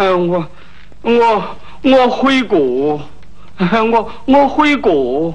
嗯我我我悔过我我悔过。